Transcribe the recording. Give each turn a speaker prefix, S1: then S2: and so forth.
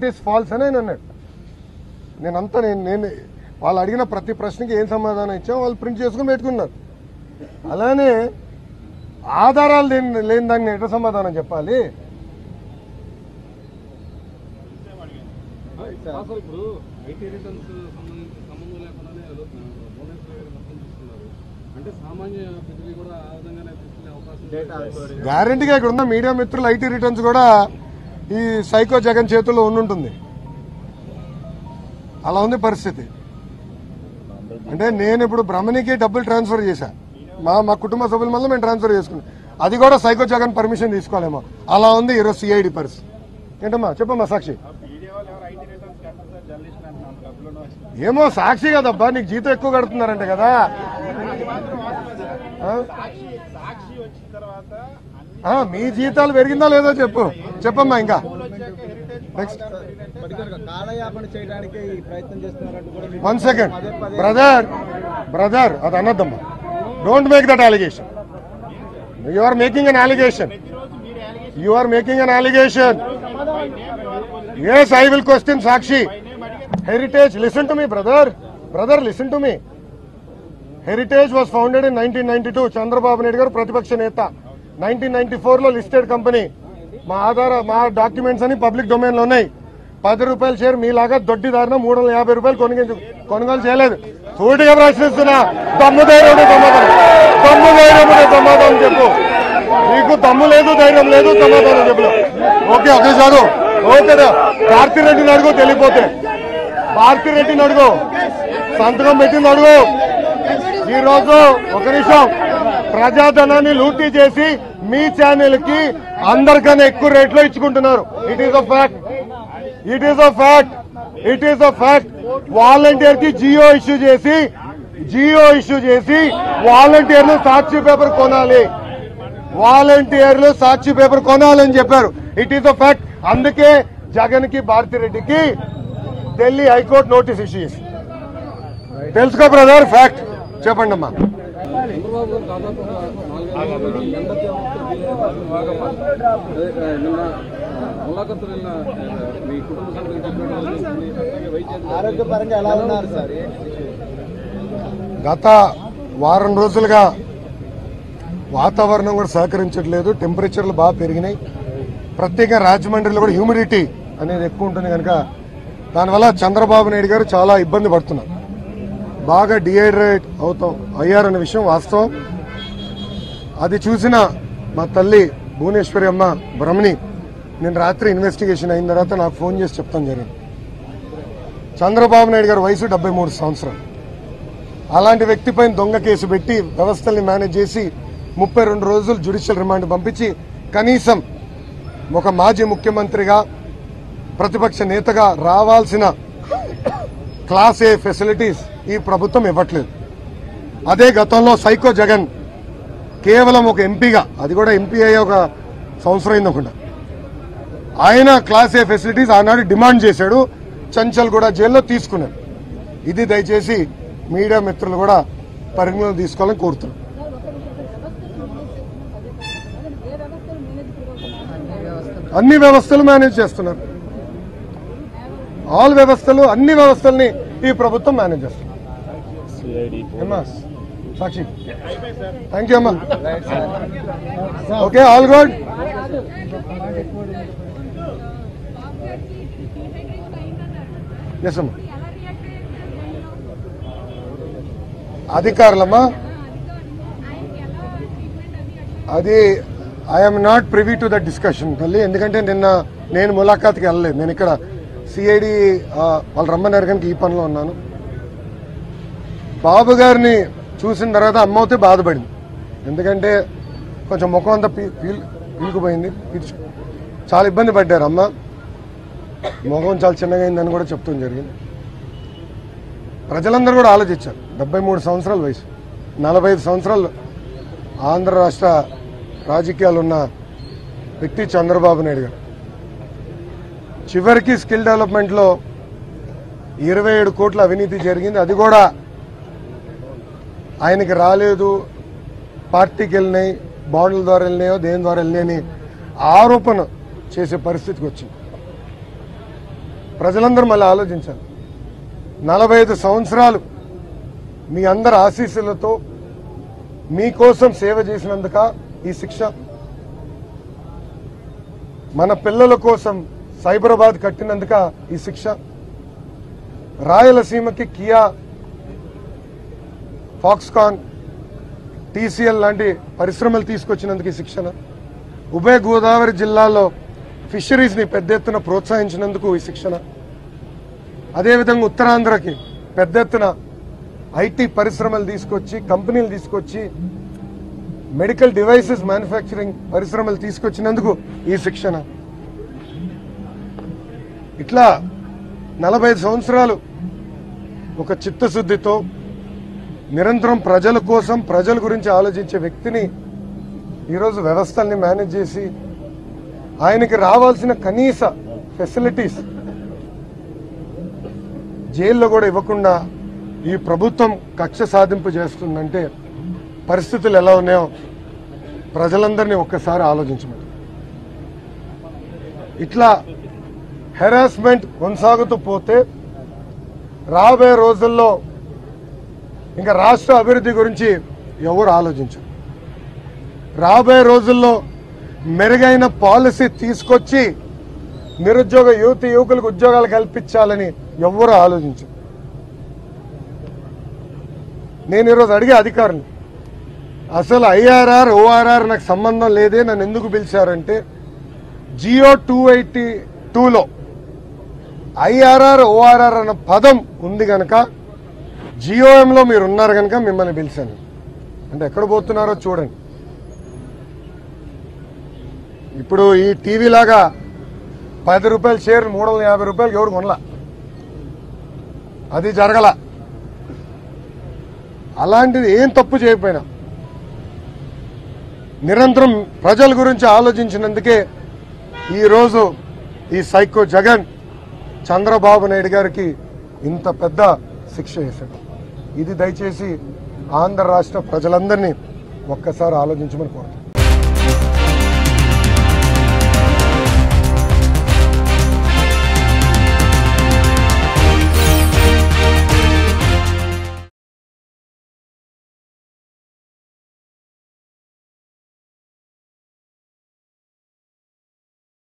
S1: It is false అని ఆయన అన్నాడు. నేనంతా నేను నేను వాళ్ళు అడిగిన ప్రతి ప్రశ్నకి ఏం సమాధానం ఇచ్చాం వాళ్ళు ప్రింట్ చేసుకుని పెట్టుకున్నారు. అలానే ఆధారాలు లేని లేని దాన్ని ఎట్లా సమాధానం చెప్పాలి. గ్యారంటీగా ఇక్కడ ఉన్న మీడియా మిత్రులు ఐటీ రిటర్న్స్ కూడా ఈ సైకో జగన్ చేతుల్లో ఉండుంటుంది. అలా ఉంది పరిస్థితి. అంటే నేను ఇప్పుడు భ్రమణికి డబ్బులు ట్రాన్స్ఫర్ చేశా. మా మా కుటుంబ సభ్యుల వల్ల మేము ట్రాన్స్ఫర్ చేసుకున్నాం. అది కూడా సైకో జగన్ పర్మిషన్ తీసుకోలేమో. అలా ఉంది ఈరోజు సిఐడి పరిస్థితి. ఏంటమ్మా? చెప్పమ్మా సాక్షి. ఏమో సాక్షి కదబ్బా నీకు జీతం ఎక్కువ కడుతున్నారంట కదా. మీ జీతాలు పెరిగిందా లేదో చెప్పు. చెప్పమ్మా ఇంకా. Next one second brother brother అది అనొద్దమ్మా. Don't make that allegation you are making an allegation you are making an allegation yes I will question Sakshi Heritage listen to me brother brother listen to me Heritage was founded in nineteen ninety two Chandrababu Naidu garu ప్రతిపక్ష నేత. Nineteen ninety ఫోర్లో listed company మా ఆధార మా documents అని public డొమైన్లో ఉన్నాయి. పది రూపాయల షేర్ మీలాగా దొడ్డిదారిన మూడు వందల యాభై రూపాయలు కొనుగోలు కొనుగోలు చేయలేదు. సూటిగా ప్రశ్నిస్తున్నా దమ్ము ధైర్యం సమాధానం. దమ్ము ధైర్యం సమాధానం చెప్పు. నీకు దమ్ము లేదు ధైర్యం లేదు సమాధానం చెప్పు. ఓకే ఓకే చదువు ఓకే భారతిరెడ్డిని అడుగు తెలియపోతే. భారతిరెడ్డిని అడుగు సంతకం పెట్టింది అడుగు ఈ రోజు ఒక నిమిషం. ప్రజాధనాన్ని లూటీ చేసి మీ ఛానల్కి అందరికన్నా ఎక్కువ రేట్లో ఇచ్చుకుంటున్నారు. It is a fact it is a fact it is a fact వాలంటీర్కి Jio issue చేసి జియో ఇష్యూ చేసి వాలంటీర్లు సాక్షి పేపర్ కొనాలి. వాలంటీర్లు సాక్షి పేపర్ కొనాలని చెప్పారు. ఇట్ ఈస్ అ ఫ్యాక్ట్ అందుకే జగన్కి భారతిరెడ్డికి Delhi high court notice issue చేసి. తెలుసుకో బ్రదర్ ఫ్యాక్ట్ చెప్పండి అమ్మా
S2: చంద్రబాబు దాదాపు నిన్న ములాఖత్తు నిన్న మీ కుటుంబ సభ్యులకు
S3: ఆరోగ్యపరంగా ఎలా ఉన్నారు సార్
S1: గత వారం రోజులుగా వాతావరణం కూడా సహకరించట్లేదు టెంపరేచర్లు బాగా పెరిగినాయి. ప్రత్యేకంగా రాజమండ్రిలో కూడా హ్యూమిడిటీ అనేది ఎక్కువ ఉంటుంది కనుక దానివల్ల చంద్రబాబు నాయుడు గారు చాలా ఇబ్బంది పడుతున్నారు. బాగా డిహైడ్రేట్ అవుతాం అయ్యారన్న విషయం వాస్తవం. అది చూసిన మా తల్లి భువనేశ్వరి అమ్మ భ్రమణి నేను రాత్రి ఇన్వెస్టిగేషన్ అయిన తర్వాత నాకు ఫోన్ చేసి చెప్తాను జరిగింది. చంద్రబాబు నాయుడు గారి వయసు డెబ్బై మూడు సంవత్సరాలు అలాంటి వ్యక్తిపై దొంగ కేసు పెట్టి వ్యవస్థల్ని మేనేజ్ చేసి ముప్పై రెండు రోజులు జ్యుడిషియల్ రిమాండ్ పంపించి కనీసం ఒక మాజీ ముఖ్యమంత్రిగా ప్రతిపక్ష నేతగా రావాల్సిన క్లాస్ ఏ ఫెసిలిటీస్ ఈ ప్రభుత్వం ఇవ్వట్లేదు. అదే గతంలో సైకో జగన్ కేవలం ఒక ఎంపీగా అది కూడా ఎంపీ అయ్యే ఒక సంవత్సరం అయిందకుండా ఆయన క్లాస్ ఏ ఫెసిలిటీస్ ఆనాడు డిమాండ్ చేశాడు చంచల్ కూడా జైల్లో తీసుకున్నాడు. ఇది దయచేసి మీడియా మిత్రులు కూడా పరిగణలో తీసుకోవాలని కోరుతున్నాను అన్ని వ్యవస్థలు మేనేజ్ చేస్తున్నారు. ఆల్ వ్యవస్థలు అన్ని వ్యవస్థల్ని ఈ ప్రభుత్వం మేనేజ్ చేస్తుంది. ఏమ్మా? సాక్షి. థ్యాంక్ యూ అమ్మా. ఓకే ఆల్ గుడ్ ఎస్ అమ్మా. అధికారులమ్మా? అది I'm not privy to the discussion తల్లి. ఎందుకంటే నిన్న నేను ములాఖాత్కి వెళ్ళలేదు. నేను ఇక్కడ సిఐడి వాళ్ళు రమ్మన్నారు కనుక ఈ పనిలో ఉన్నాను. బాబు గారిని చూసిన తర్వాత అమ్మవుతే బాధపడింది. ఎందుకంటే కొంచెం ముఖం అంతా పీ పీల్ పీలుకుపోయింది పీల్చు చాలా ఇబ్బంది పడ్డారు అమ్మ. ముఖం చాలా చిన్నగా అయిందని కూడా చెప్తాం జరిగింది. ప్రజలందరూ కూడా ఆలోచించారు. డెబ్బై మూడు సంవత్సరాల వయసు నలభై ఐదు సంవత్సరాలు ఆంధ్ర రాష్ట్ర రాజకీయాలు ఉన్న వ్యక్తి చంద్రబాబు నాయుడు గారు. చివరికి స్కిల్ డెవలప్మెంట్లో ఇరవై ఏడు కోట్ల అవినీతి జరిగింది. అది కూడా ఆయనకి రాలేదు పార్టీకి వెళ్ళినాయి బాండ్ల ద్వారా వెళ్ళినాయో దేని ద్వారా వెళ్ళినాయని ఆరోపణ చేసే పరిస్థితికి వచ్చింది. ప్రజలందరూ మళ్ళీ ఆలోచించాలి. నలభై ఐదు సంవత్సరాలు మీ అందరి ఆశీస్సులతో మీకోసం సేవ చేసినందుక ఈ శిక్ష. మన పిల్లల కోసం సైబరాబాద్ కట్టినందుక ఈ శిక్ష. రాయలసీమకి కియా ఫాక్స్కాన్ టీసీఎల్ లాంటి పరిశ్రమలు తీసుకొచ్చినందుకు ఈ శిక్షణ. ఉభయ గోదావరి జిల్లాలో ఫిషరీస్ని పెద్ద ఎత్తున ప్రోత్సహించినందుకు ఈ శిక్షణ. అదేవిధంగా ఉత్తరాంధ్రకి పెద్ద ఎత్తున ఐటీ పరిశ్రమలు తీసుకొచ్చి కంపెనీలు తీసుకొచ్చి మెడికల్ డివైసెస్ మ్యానుఫ్యాక్చరింగ్ పరిశ్రమలు తీసుకొచ్చినందుకు ఈ శిక్షణ. ఇట్లా నలభై సంవత్సరాలు ఒక చిత్తశుద్ధితో నిరంతరం ప్రజల కోసం ప్రజల గురించి ఆలోచించే వ్యక్తిని ఈరోజు వ్యవస్థల్ని మేనేజ్ చేసి ఆయనకి రావాల్సిన కనీస ఫెసిలిటీస్ జైల్లో కూడా ఇవ్వకుండా ఈ ప్రభుత్వం కక్ష సాధింపు చేస్తుందంటే పరిస్థితులు ఎలా ఉన్నాయో ప్రజలందరినీ ఒక్కసారి ఆలోచించమని. ఇట్లా హెరాస్మెంట్ కొనసాగుతూ పోతే రాబోయే రోజుల్లో ఇంకా రాష్ట్ర అభివృద్ధి గురించి ఎవరు ఆలోచించరు. రాబోయే రోజుల్లో మెరుగైన పాలసీ తీసుకొచ్చి నిరుద్యోగ యువతి యువకులకు ఉద్యోగాలు కల్పించాలని ఎవరు ఆలోచించరు. నేను ఈరోజు అడిగే అధికారులు అసలు ఐఆర్ఆర్ ఓఆర్ఆర్ నాకు సంబంధం లేదే నన్ను ఎందుకు పిలిచారంటే జియో టూ ఎయిటీ టూలో ఐఆర్ఆర్ ఓఆర్ఆర్ అన్న పదం ఉంది కనుక జియోఎంలో మీరు ఉన్నారు కనుక మిమ్మల్ని పిలిచాను. అంటే ఎక్కడ పోతున్నారో చూడండి. ఇప్పుడు ఈ టీవీ లాగా పది రూపాయల షేర్ మూడు వందల యాభై రూపాయలు ఎవరు కొనలా? అది జరగల. అలాంటిది ఏం తప్పు చేయకపోయినా. నిరంతరం ప్రజల గురించి ఆలోచించినందుకే ఈరోజు ఈ సైకో జగన్ చంద్రబాబు నాయుడు గారికి ఇంత పెద్ద శిక్ష వేశాడు. ఇది దయచేసి ఆంధ్ర రాష్ట్ర ప్రజలందరినీ ఒక్కసారి ఆలోచించమని కోరుతున్నాను.